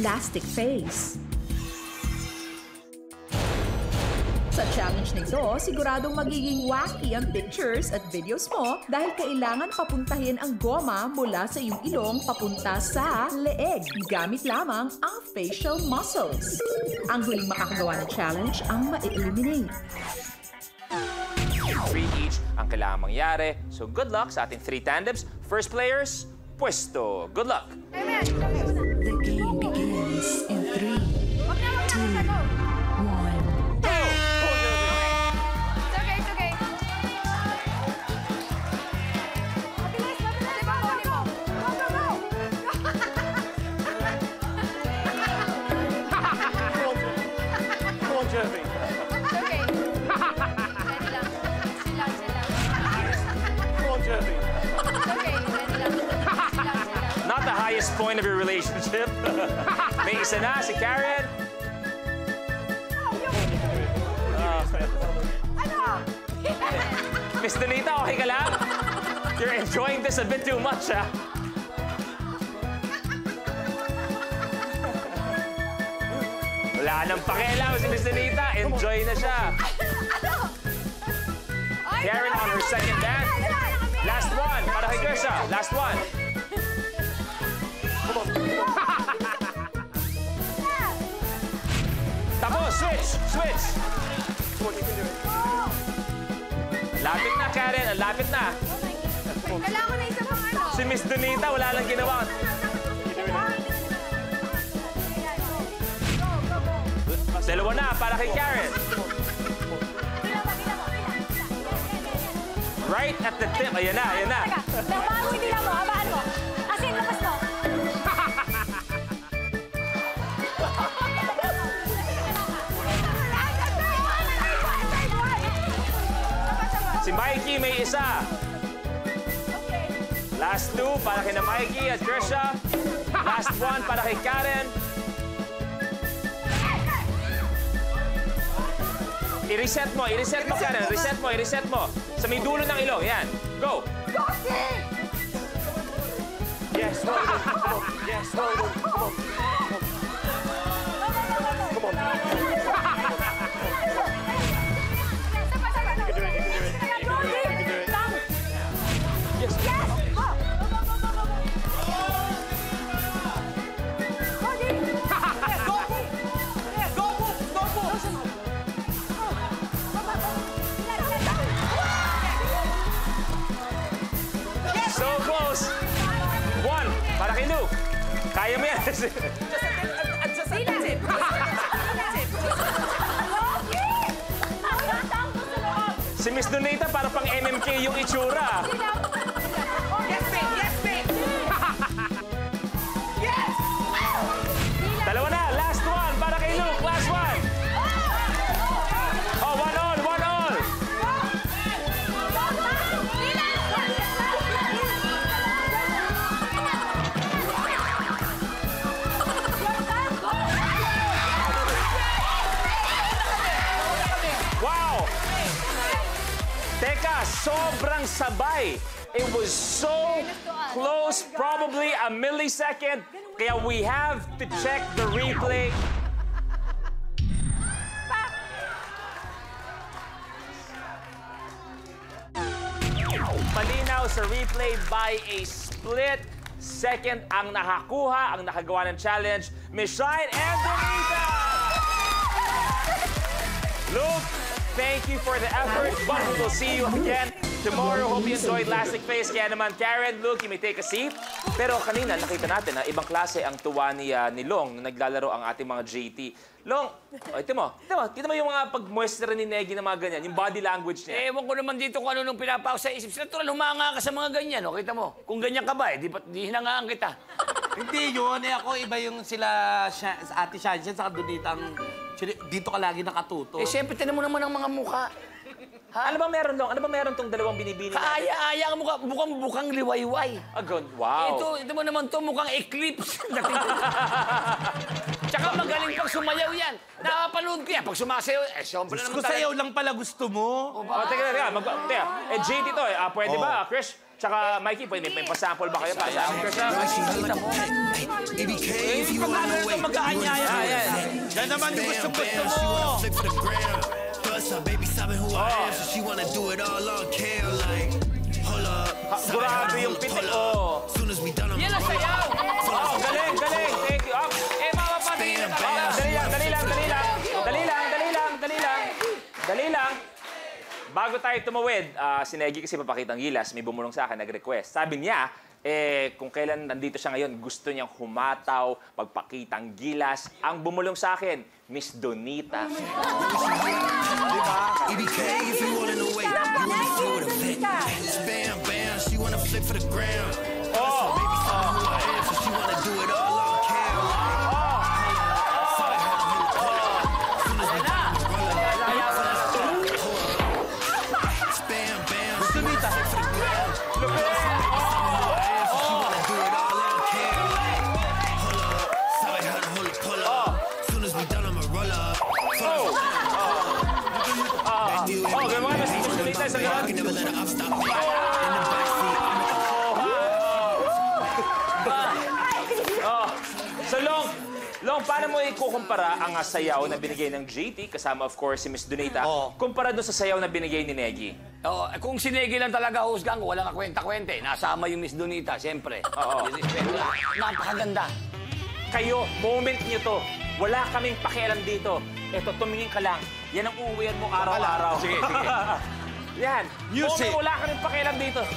plastic face. Sa challenge nito, siguradong magiging wacky ang pictures at videos mo dahil kailangan papuntahin ang goma mula sa iyong ilong papunta sa leeg gamit lamang ang facial muscles. Ang huling makakagawa ng challenge ang ma-eliminate. Three each ang kailangan mangyari. So good luck sa ating three tandems. First players, puesto. Good luck. The game Jeremy. It's okay. Ready lang. Chill lang, chill lang. Come on, Jeremy. It's okay. Ready lang. Chill lang, chill lang. Not the highest point of your relationship. May isa na, si Karen. Ano? Miss Donita, okay ka lang? You're enjoying this a bit too much, ah. Wala nang pakialam si Miss Donita. Enjoy na siya. Karen on her second dance. Last one, para kay Gersha. Last one. Tapos, switch, switch. Lapit na, Karen. Ang Lapit na. Kailangan ko na isa pang ano. Si Miss Donita, wala lang ginawa. Dalawa na, para kay Karen. Right at the tip. Ayan na, ayan na. Mo, hindi lang mo. Habaan mo. Asin, labas mo. Si Mikey may isa. Last two para kay na Mikey at Trisha. Last one para kay Karen. I-reset mo, i-reset mo, Karen. Reset mo, i-reset mo. Sa may dulo ng ilong. Yan. Go. Yes, hold it. Yes, hold it. Come on. Kaya mo yan. si Miss Donita para pang MMK yung itsura. Yes, It was so close, probably a millisecond. Kaya we have to check the replay. Malinaw sa replay by a split second ang nakakuha, ang nakagawa ng challenge, Shine and Donita! Luke, thank you for the effort, but we will see you again tomorrow. Hope you enjoyed Lastic Face. Kaya naman, Karen, Luke, you may take a seat. Pero kanina, nakita natin na ibang klase ang tuwa ni, ah, ni Long naglalaro ang ating mga JT. Long, oh, ito mo, ito mo, kita mo yung mga pag-muestra ni Negi na mga ganyan, yung body language niya. Eh, ewan ko naman dito kung ano nung pinapako sa isip. Natural, humanga ka sa mga ganyan, no? Kita mo. Kung ganyan ka ba, eh, di, pa- di hinangaan kita. Hindi yun. Eh ako, iba yung sila, Sha- ate Shanshan sa Donitang, dito ka lagi nakatuto. Eh, siyempre, tinan mo naman ang mga mukha. Ano ba meron, Long? Ano ba meron tong dalawang binibini? Kaaya-aya ang mukha. Mukhang mukhang liwayway. Agad, wow. Ito, ito mo naman to, mukhang eclipse. Tsaka magaling pag sumayaw yan. Nakapanood ko yan. Pag sumasayaw, eh, siyempre Diyos naman ko, sayaw lang pala gusto mo. Oh, teka, teka. Mag teka. Eh, JT to eh. Ah, pwede Oh. ba, Chris? Tsaka, Mikey, pwede may pasample ba kayo para sa amin? Chris, ah? Kita mo. Eh, if you wait. ito magkaanyaya. Ayan. Yan naman yung gusto-gusto mo. Plus, her baby sabi who I am, so she wanna do it all on cam. Like, hold up. grabe yung pitik, pull up. oh. Soon as we done, I'm Yan ang sayaw. Oh, galing, galing. Thank you. Up. Eh, mga patingin na Oh, dali lang, dali lang, dali lang. Dali lang, dali lang, dali lang. Dali lang. Bago tayo tumawid, ah, si Negi kasi papakita ang gilas, may bumulong sa akin, nag-request. Sabi niya, eh, kung kailan nandito siya ngayon, gusto niyang humataw, pagpakitang gilas. Ang bumulong sa akin, Miss Donita. EBK if you wanna know wait. You wanna flow with a vet. Bam, bam, she wanna flip for the ground. Can never let her up stop me. In the backseat, So, Long, Long, paano mo ikukumpara ang ah, sayaw na binigay ng JT, kasama of course si Miss Donita, Oo. kumpara doon sa sayaw na binigay ni Negi? Oh, kung sinegi lang talaga husgang walang kakwenta-kwenta eh. Nasama yung Miss Donita, siyempre. Oo. Respeto lang. Napakaganda. Kayo, moment nyo to. Wala kaming pakialam dito. Eto, tumingin ka lang. Yan ang uuwian mo araw-araw. Sige, sige. Yan. Music. Moment, wala kaming pakialam dito.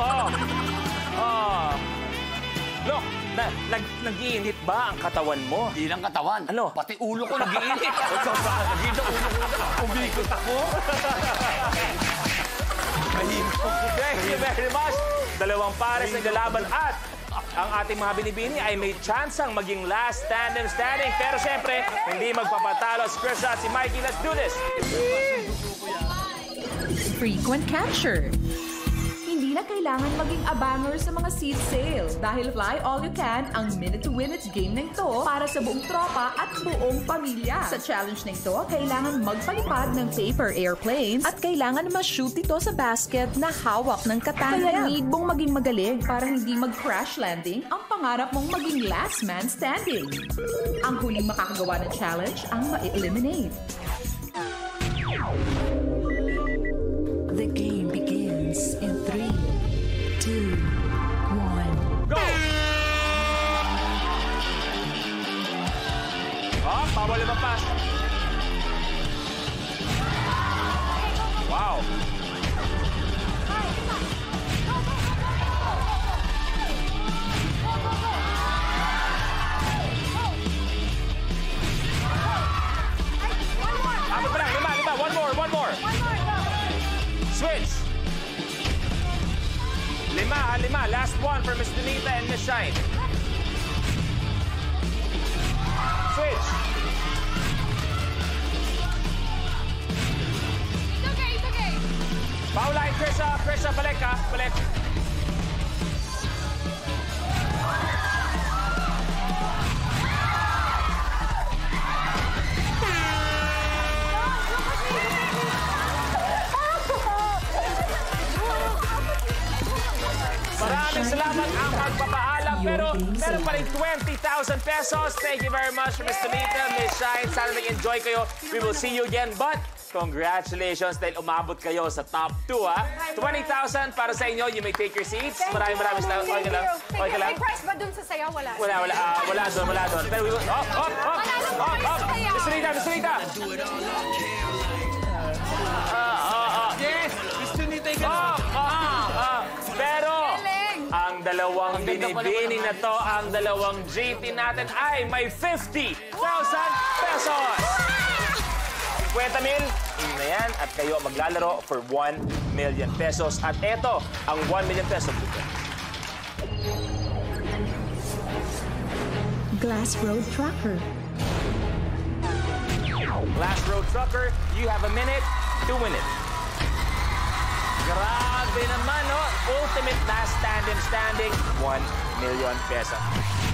Oh. Oh. Look, na, nag, nag-iinit ba ang katawan mo? Di lang katawan. Ano? Pati ulo ko nag-iinit. Nagiging ulo ko. Umikot ako. Thank you very much. Dalawang pares na galaban at ang ating mga binibini ay may chance ang maging last tandem standing. Pero siyempre, hindi magpapatalo si Chris si Mikey. Let's do this. Frequent capture. Na kailangan maging abanger sa mga seat sales dahil fly all you can ang minute to win it game na ito para sa buong tropa at buong pamilya. Sa challenge na ito, kailangan magpalipad ng paper airplanes at kailangan ma-shoot ito sa basket na hawak ng katana. Kaya need mong maging magaling para hindi mag-crash landing ang pangarap mong maging last man standing. Ang huling makakagawa ng challenge ang ma-eliminate. Wow. Ah, pa lang, lima, lima. One more, one more. Switch. Lima, ha, lima. Last one for Miss Donita and Miss Shine. Switch. Krisa. Krisa, balik ha. Balik. Maraming salamat ang magpapaalam. Pero meron pa rin 20,000 pesos. Thank you very much, Miss Donita, Miss Shine. Sana nag-enjoy kayo. We will see you again. But Congratulations dahil umabot kayo sa top 2, ha? 20,000 para sa inyo. You may take your seats. Thank maraming maraming salamat. Okay ka? Okay lang? May prize ba dun sa saya? Wala. Wala, wala. Uh, wala doon, wala doon. Pero we will... Up, up, up! Up, up! Miss Rita, Miss Rita! Yes! Gusto ni Tega na. Pero, ang dalawang binibining na to, ang dalawang GT natin ay may 50,000 pesos! 50,000! 50,000! game na yan at kayo maglalaro for 1 million pesos. At eto, ang 1 million pesos dito. Glass Road Trucker. Glass Road Trucker, you have a minute to win it. Grabe naman, no? Ultimate last stand and standing, 1 million pesos.